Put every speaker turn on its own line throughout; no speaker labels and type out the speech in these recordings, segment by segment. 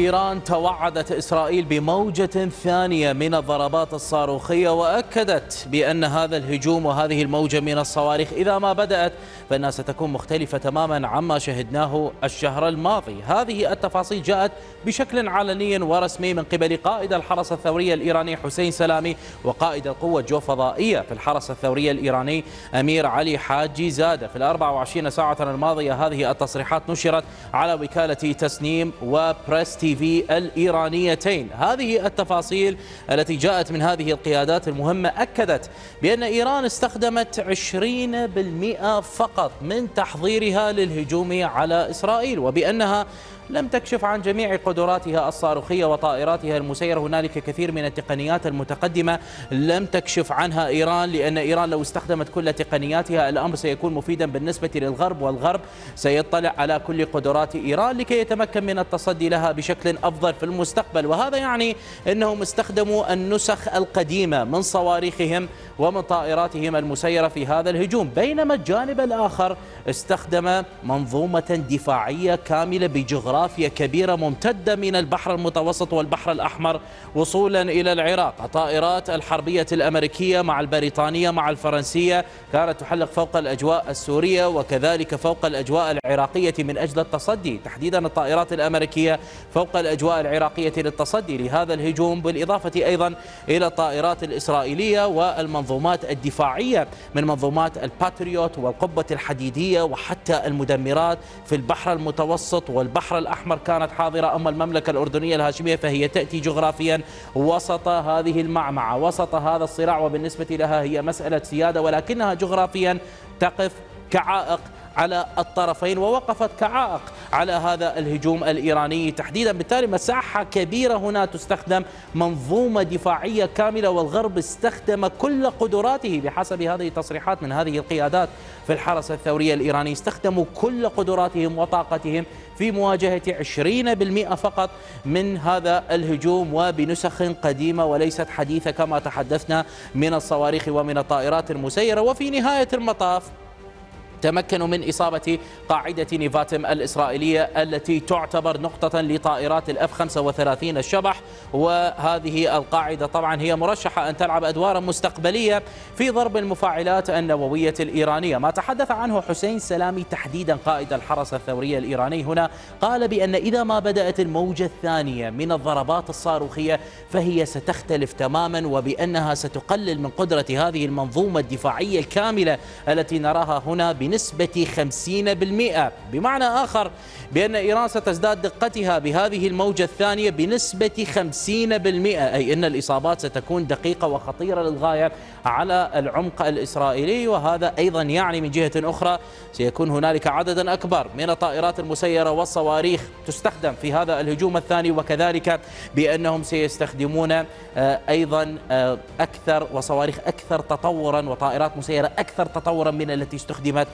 إيران توعدت إسرائيل بموجة ثانية من الضربات الصاروخية وأكدت بأن هذا الهجوم وهذه الموجة من الصواريخ إذا ما بدأت فإنها ستكون مختلفة تماما عما شهدناه الشهر الماضي. هذه التفاصيل جاءت بشكل علني ورسمي من قبل قائد الحرس الثوري الإيراني حسين سلامي وقائد القوة الجوفضائية في الحرس الثوري الإيراني أمير علي حاجي زادة. في الأربع وعشرين ساعة الماضية هذه التصريحات نشرت على وكالة تسنيم وبريس في الإيرانيتين. هذه التفاصيل التي جاءت من هذه القيادات المهمة أكدت بأن إيران استخدمت 20% فقط من تحضيرها للهجوم على إسرائيل وبأنها لم تكشف عن جميع قدراتها الصاروخية وطائراتها المسيرة. هنالك كثير من التقنيات المتقدمة لم تكشف عنها إيران لأن إيران لو استخدمت كل تقنياتها الأمر سيكون مفيدا بالنسبة للغرب والغرب سيطلع على كل قدرات إيران لكي يتمكن من التصدي لها بشكل أفضل في المستقبل. وهذا يعني أنهم استخدموا النسخ القديمة من صواريخهم ومن طائراتهم المسيرة في هذا الهجوم. بينما الجانب الآخر استخدم منظومة دفاعية كاملة بجغرافيا كبيرة ممتدة من البحر المتوسط والبحر الأحمر وصولا إلى العراق. الطائرات الحربية الأمريكية مع البريطانية مع الفرنسية كانت تحلق فوق الأجواء السورية وكذلك فوق الأجواء العراقية من أجل التصدي. تحديدا الطائرات الأمريكية فوق الأجواء العراقية للتصدي. لهذا الهجوم بالإضافة أيضا إلى الطائرات الإسرائيلية والمنظومات الدفاعية من منظومات الباتريوت والقبة الحديدية وحتى المدمرات في البحر المتوسط والبحر الأحمر كانت حاضرة أما المملكة الأردنية الهاشمية فهي تأتي جغرافيا وسط هذه المعمعة. وسط هذا الصراع وبالنسبة لها هي مسألة سيادة ولكنها جغرافيا تقف كعائق. على الطرفين ووقفت كعائق على هذا الهجوم الإيراني. تحديدا بالتالي مساحة كبيرة هنا تستخدم منظومة دفاعية كاملة والغرب استخدم كل قدراته بحسب هذه التصريحات من هذه القيادات في الحرس الثوري الإيراني. استخدموا كل قدراتهم وطاقتهم في مواجهة 20% فقط من هذا الهجوم وبنسخ قديمة وليست حديثة كما تحدثنا من الصواريخ ومن الطائرات المسيرة. وفي نهاية المطاف تمكنوا من إصابة قاعدة نيفاتم الإسرائيلية التي تعتبر نقطة لطائرات الأف 35 الشبح. وهذه القاعدة طبعا هي مرشحة أن تلعب أدوارا مستقبلية في ضرب المفاعلات النووية الإيرانية. ما تحدث عنه حسين سلامي تحديدا قائد الحرس الثوري الإيراني هنا قال بأن إذا ما بدأت الموجة الثانية من الضربات الصاروخية فهي ستختلف تماما وبأنها ستقلل من قدرة هذه المنظومة الدفاعية الكاملة التي نراها هنا بنسبة 50% بمعنى آخر بأن إيران ستزداد دقتها بهذه الموجة الثانية بنسبة 50% أي أن الإصابات ستكون دقيقة وخطيرة للغاية على العمق الإسرائيلي وهذا أيضا يعني من جهة أخرى سيكون هنالك عددا أكبر من الطائرات المسيرة والصواريخ تستخدم في هذا الهجوم الثاني وكذلك بأنهم سيستخدمون آه، أيضا آه، أكثر وصواريخ أكثر تطورا وطائرات مسيرة أكثر تطورا من التي استخدمت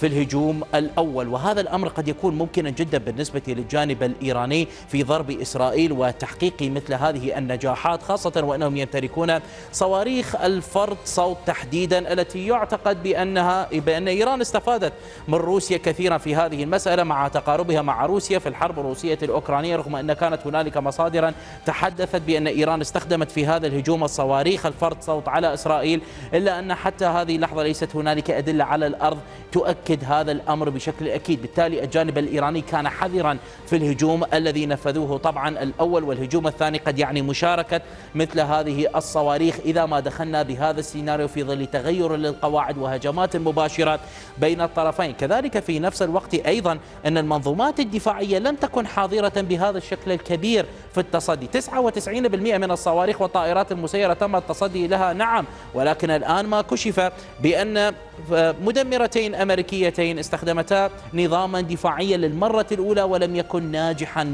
في الهجوم الأول. وهذا الأمر قد يكون ممكنا جدا بالنسبة للجانب الإيراني في ضرب إسرائيل وتحقيق مثل هذه النجاحات خاصة وأنهم يمتلكون صواريخ الفرد صوت تحديدا التي يعتقد بأنها بأن إيران استفادت من روسيا كثيرا في هذه المسألة مع تقاربها مع روسيا في الحرب الروسية الأوكرانية رغم أن كانت هنالك مصادرا تحدثت بأن إيران استخدمت في هذا الهجوم الصواريخ الفرد صوت على إسرائيل إلا أن حتى هذه اللحظة ليست هنالك أدلة على الأرض تؤكد يؤكد هذا الأمر بشكل أكيد. بالتالي الجانب الإيراني كان حذرا في الهجوم الذي نفذوه. طبعا الأول والهجوم الثاني قد يعني مشاركة مثل هذه الصواريخ. إذا ما دخلنا بهذا السيناريو في ظل تغير للقواعد وهجمات مباشرة بين الطرفين. كذلك في نفس الوقت أيضا أن المنظومات الدفاعية لم تكن حاضرة بهذا الشكل الكبير في التصدي. 99% من الصواريخ والطائرات المسيرة تم التصدي لها. نعم ولكن الآن ما كشف بأن مدمرتين أمريكيتين استخدمتا نظاما دفاعيا للمرة الأولى ولم يكن ناجحا 100%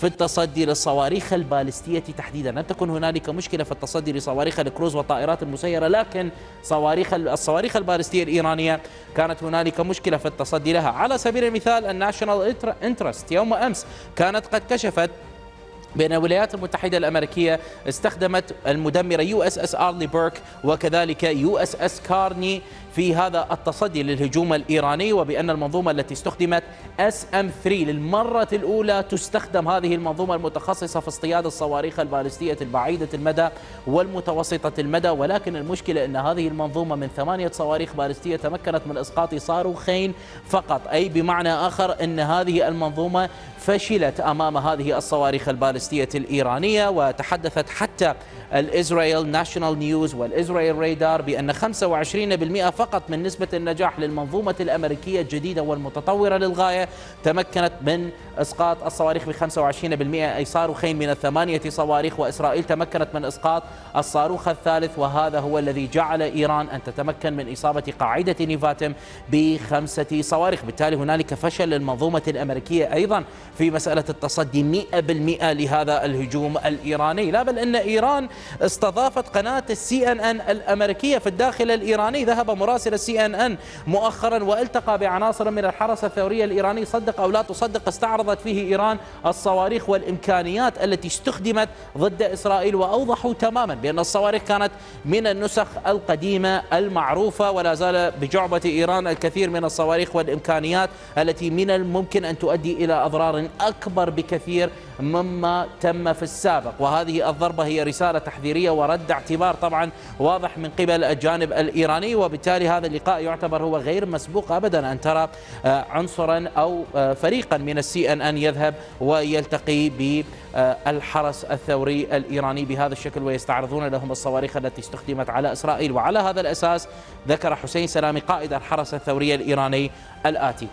في التصدي للصواريخ البالستية تحديدا. لم تكن هنالك مشكلة في التصدي لصواريخ الكروز والطائرات المسيرة لكن صواريخ الصواريخ البالستية الإيرانية كانت هنالك مشكلة في التصدي لها. على سبيل المثال الناشونال إنترست يوم أمس كانت قد كشفت بأن الولايات المتحدة الأمريكية استخدمت المدمرة يو إس إس آرلي بيرك وكذلك يو إس إس كارني في هذا التصدي للهجوم الإيراني وبأن المنظومة التي استخدمت SM-3 للمرة الأولى تستخدم هذه المنظومة المتخصصة في اصطياد الصواريخ البالستية البعيدة المدى والمتوسطة المدى. ولكن المشكلة أن هذه المنظومة من ثمانية صواريخ بالستية تمكنت من إسقاط صاروخين فقط. أي بمعنى آخر أن هذه المنظومة فشلت أمام هذه الصواريخ البالستية الإيرانية. وتحدثت حتى الإسرائيل ناشونال نيوز والإسرائيل ريدار بأن 25% فقط من نسبة النجاح للمنظومة الأمريكية الجديدة والمتطورة للغاية تمكنت من إسقاط الصواريخ ب 25% أي صاروخين من الثمانية صواريخ وإسرائيل تمكنت من إسقاط الصاروخ الثالث وهذا هو الذي جعل إيران أن تتمكن من إصابة قاعدة نيفاتم بخمسة صواريخ. بالتالي هنالك فشل للمنظومة الأمريكية أيضا في مسألة التصدي 100% لهذا الهجوم الإيراني. لا بل أن إيران استضافت قناة السي إن إن الأمريكية في الداخل الإيراني ذهب مراسل السي ان ان مؤخرا والتقى بعناصر من الحرس الثوري الإيراني. صدق أو لا تصدق استعرضت فيه إيران الصواريخ والإمكانيات التي استخدمت ضد إسرائيل وأوضحوا تماما بأن الصواريخ كانت من النسخ القديمة المعروفة. ولا زال بجعبة إيران الكثير من الصواريخ والإمكانيات التي من الممكن أن تؤدي إلى أضرار أكبر بكثير مما تم في السابق. وهذه الضربة هي رسالة تحذيرية ورد اعتبار طبعا واضح من قبل الجانب الإيراني وبالتالي هذا اللقاء يعتبر هو غير مسبوق أبدا أن ترى آه، عنصرا أو آه، فريقا من السي ان ان يذهب ويلتقي بالحرس الثوري الإيراني بهذا الشكل ويستعرضون لهم الصواريخ التي استخدمت على إسرائيل. وعلى هذا الأساس ذكر حسين سلامي قائد الحرس الثوري الإيراني الآتي.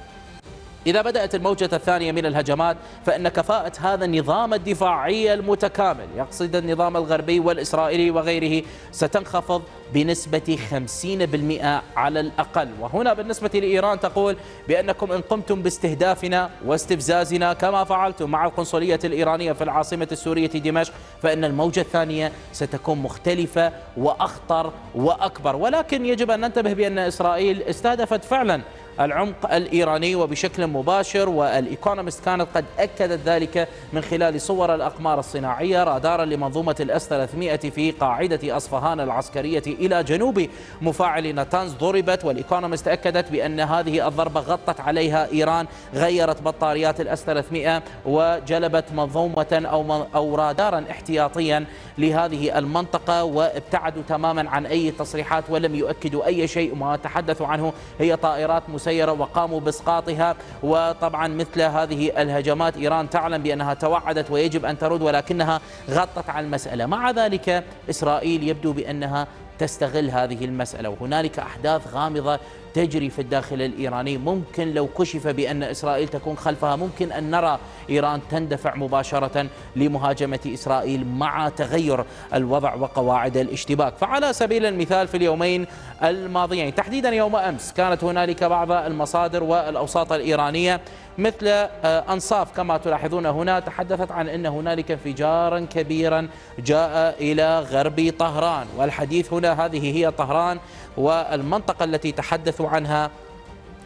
إذا بدأت الموجة الثانية من الهجمات فإن كفاءة هذا النظام الدفاعي المتكامل يقصد النظام الغربي والإسرائيلي وغيره ستنخفض بنسبة 50% على الأقل. وهنا بالنسبة لإيران تقول بأنكم إن قمتم باستهدافنا واستفزازنا كما فعلتم مع القنصلية الإيرانية في العاصمة السورية دمشق فإن الموجة الثانية ستكون مختلفة وأخطر وأكبر. ولكن يجب أن ننتبه بأن إسرائيل استهدفت فعلا العمق الإيراني وبشكل مباشر والإيكونومست كانت قد أكدت ذلك من خلال صور الأقمار الصناعية رادارا لمنظومة الأس 300 في قاعدة أصفهان العسكرية إلى جنوب مفاعل نتانز ضربت والإيكونومست أكدت بأن هذه الضربة غطت عليها إيران غيرت بطاريات الأس 300 وجلبت منظومة أو, أو رادارا احتياطيا لهذه المنطقة وابتعدوا تماما عن أي تصريحات ولم يؤكدوا أي شيء ما تحدثوا عنه. هي طائرات مسيرة وقاموا بإسقاطها. وطبعا مثل هذه الهجمات إيران تعلم بأنها توعدت ويجب أن ترد ولكنها غطت على المسألة. مع ذلك إسرائيل يبدو بأنها تستغل هذه المسألة. وهنالك أحداث غامضة تجري في الداخل الإيراني. ممكن لو كشف بأن إسرائيل تكون خلفها ممكن أن نرى إيران تندفع مباشرة لمهاجمة إسرائيل مع تغير الوضع وقواعد الاشتباك. فعلى سبيل المثال في اليومين الماضيين تحديدا يوم أمس كانت هنالك بعض المصادر والأوساط الإيرانية مثل آه، أنصاف كما تلاحظون هنا تحدثت عن أن هنالك انفجارا كبيرا جاء إلى غرب طهران. والحديث هنا هذه هي طهران والمنطقة التي تحدثوا عنها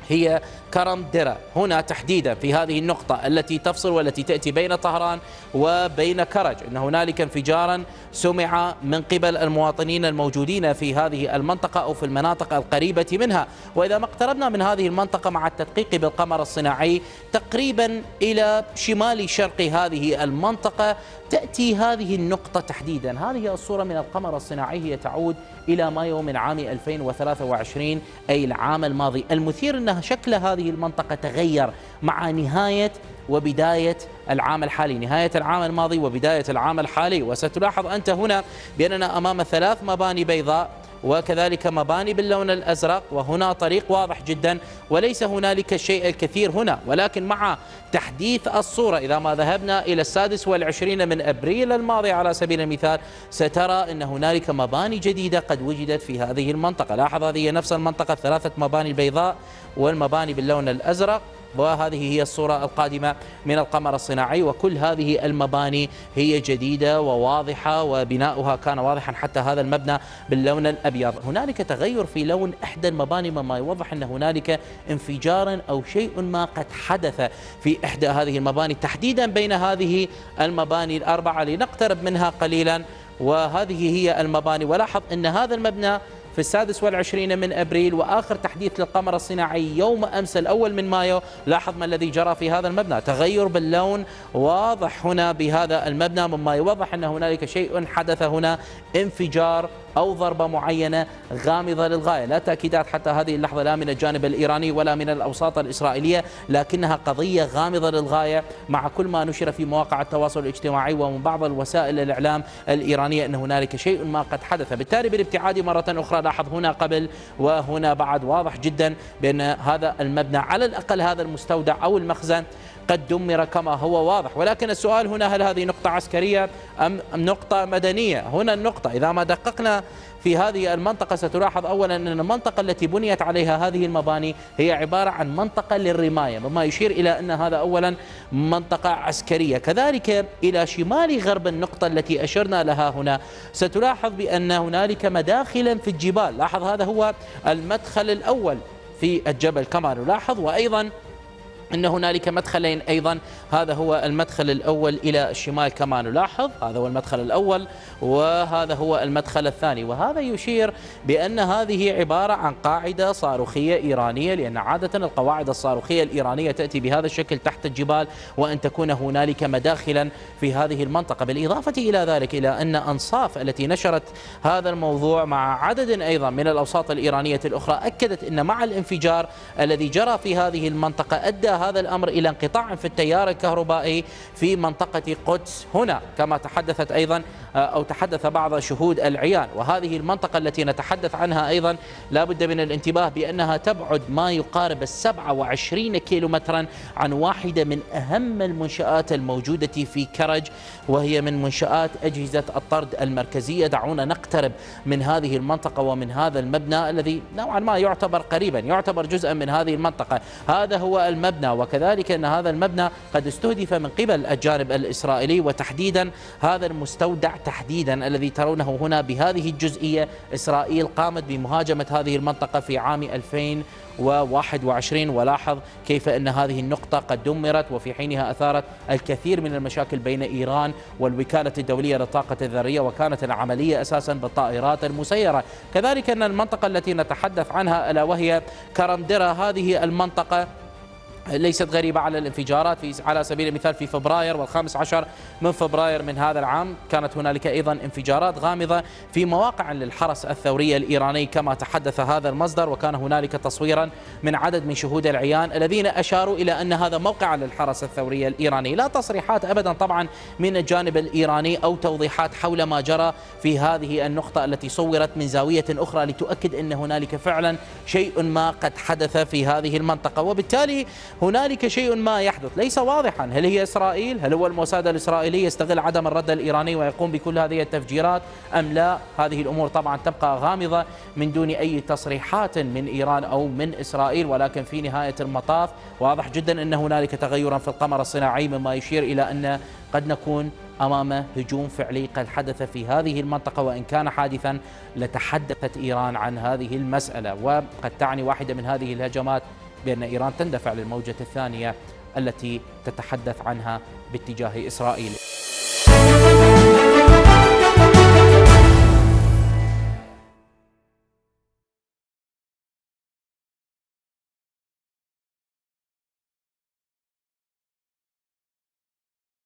هي كرم درا. هنا تحديدا في هذه النقطة التي تفصل والتي تأتي بين طهران وبين كرج. أن هنالك انفجارا سمع من قبل المواطنين الموجودين في هذه المنطقة أو في المناطق القريبة منها. وإذا ما اقتربنا من هذه المنطقة مع التدقيق بالقمر الصناعي تقريبا إلى شمال شرق هذه المنطقة تأتي هذه النقطة تحديدا. هذه الصورة من القمر الصناعي هي تعود إلى مايو من عام 2023 أي العام الماضي. المثير أنها شكل هذه المنطقة تغير مع نهاية وبداية العام الحالي. نهاية العام الماضي وبداية العام الحالي. وستلاحظ أنت هنا بأننا أمام ثلاث مباني بيضاء وكذلك مباني باللون الأزرق وهنا طريق واضح جدا وليس هنالك الشيء الكثير هنا ولكن مع تحديث الصورة إذا ما ذهبنا إلى السادس والعشرين من أبريل الماضي على سبيل المثال سترى أن هنالك مباني جديدة قد وجدت في هذه المنطقة. لاحظ هذه نفس المنطقة ثلاثة مباني البيضاء والمباني باللون الأزرق. وهذه هي الصورة القادمة من القمر الصناعي وكل هذه المباني هي جديدة وواضحة وبناؤها كان واضحا حتى هذا المبنى باللون الأبيض. هنالك تغير في لون إحدى المباني مما يوضح أن هنالك انفجارا أو شيء ما قد حدث في إحدى هذه المباني. تحديدا بين هذه المباني الأربعة لنقترب منها قليلا وهذه هي المباني. ولاحظ أن هذا المبنى في السادس والعشرين من أبريل وآخر تحديث للقمر الصناعي يوم أمس الأول من مايو. لاحظ ما الذي جرى في هذا المبنى. تغير باللون واضح هنا بهذا المبنى مما يوضح أن هنالك شيء حدث هنا. انفجار أو ضربة معينة غامضة للغاية. لا تأكيدات حتى هذه اللحظة لا من الجانب الإيراني ولا من الأوساط الإسرائيلية لكنها قضية غامضة للغاية مع كل ما نشر في مواقع التواصل الاجتماعي ومن بعض الوسائل الإعلام الإيرانية أن هنالك شيء ما قد حدث. بالتالي بالابتعاد مرة أخرى لاحظ هنا قبل وهنا بعد. واضح جدا بأن هذا المبنى على الأقل هذا المستودع أو المخزن قد دمر كما هو واضح. ولكن السؤال هنا هل هذه نقطة عسكرية أم نقطة مدنية؟ هنا النقطة. إذا ما دققنا في هذه المنطقة ستلاحظ أولا أن المنطقة التي بنيت عليها هذه المباني هي عبارة عن منطقة للرماية مما يشير إلى أن هذا أولا منطقة عسكرية. كذلك إلى شمال غرب النقطة التي أشرنا لها هنا ستلاحظ بأن هنالك مداخلا في الجبال. لاحظ هذا هو المدخل الأول في الجبل كما نلاحظ. وأيضا أن هنالك مدخلين أيضا. هذا هو المدخل الأول إلى الشمال كما نلاحظ هذا هو المدخل الأول وهذا هو المدخل الثاني. وهذا يشير بأن هذه عبارة عن قاعدة صاروخية إيرانية لأن عادة القواعد الصاروخية الإيرانية تأتي بهذا الشكل تحت الجبال وأن تكون هنالك مداخلا في هذه المنطقة. بالإضافة إلى ذلك إلى أن أنصاف التي نشرت هذا الموضوع مع عدد أيضا من الأوساط الإيرانية الأخرى أكدت أن مع الانفجار الذي جرى في هذه المنطقة أدى هذا الأمر إلى انقطاع في التيار الكهربائي في منطقة قدس هنا كما تحدثت أيضا آه، أو تحدث بعض شهود العيان وهذه المنطقة التي نتحدث عنها أيضا لا بد من الانتباه بأنها تبعد ما يقارب السبعة وعشرين كيلو مترا عن واحدة من أهم المنشآت الموجودة في كرج وهي من منشآت أجهزة الطرد المركزية. دعونا نقترب من هذه المنطقة ومن هذا المبنى الذي نوعا ما يعتبر قريبا يعتبر جزءا من هذه المنطقة. هذا هو المبنى وكذلك أن هذا المبنى قد استهدف من قبل الجانب الإسرائيلي وتحديدا هذا المستودع تحديدا الذي ترونه هنا بهذه الجزئية. إسرائيل قامت بمهاجمة هذه المنطقة في عام 2021 ولاحظ كيف أن هذه النقطة قد دمرت وفي حينها أثارت الكثير من المشاكل بين إيران والوكالة الدولية للطاقة الذرية وكانت العملية أساسا بالطائرات المسيرة. كذلك أن المنطقة التي نتحدث عنها ألا وهي كرمدرة هذه المنطقة ليست غريبة على الانفجارات في على سبيل المثال في فبراير والخامس عشر من فبراير من هذا العام كانت هنالك أيضا انفجارات غامضة في مواقع للحرس الثوري الإيراني كما تحدث هذا المصدر وكان هنالك تصويرا من عدد من شهود العيان الذين أشاروا إلى أن هذا موقع للحرس الثوري الإيراني. لا تصريحات أبدا طبعا من الجانب الإيراني أو توضيحات حول ما جرى في هذه النقطة التي صورت من زاوية أخرى لتؤكد أن هنالك فعلا شيء ما قد حدث في هذه المنطقة. وبالتالي هنالك شيء ما يحدث. ليس واضحا هل هي إسرائيل هل هو الموساد الإسرائيلي يستغل عدم الرد الإيراني ويقوم بكل هذه التفجيرات أم لا؟ هذه الأمور طبعا تبقى غامضة من دون أي تصريحات من إيران أو من إسرائيل ولكن في نهاية المطاف واضح جدا أن هنالك تغيرا في القمر الصناعي مما يشير إلى أن قد نكون أمام هجوم فعلي قد حدث في هذه المنطقة وإن كان حادثا لتحدثت إيران عن هذه المسألة. وقد تعني واحدة من هذه الهجمات بأن إيران تندفع للموجة الثانية التي تتحدث عنها باتجاه إسرائيل.